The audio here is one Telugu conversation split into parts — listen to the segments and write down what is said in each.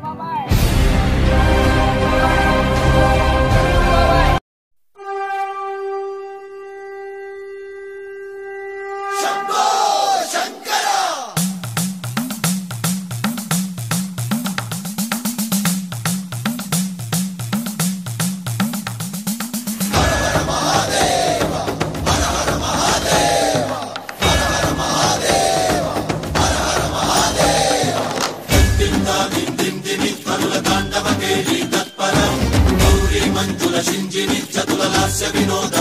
拜拜。సింజిని త్వరుల తాండవ తేజీ తత్పర. గౌరీ మంజుల సింజిని చతుల లాస్య వినోద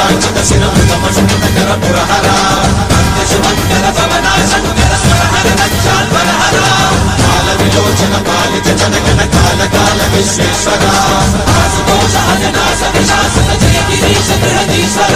రామారాంచిత శిరమృతమస్కృత కర పురహర భక్తిశుభంకర సమన శంకర స్వరహర విశ్వేశ్వర ఆసుకోశ అజనా సవిశాసన జయ గిరీశ గృహదీశ్వర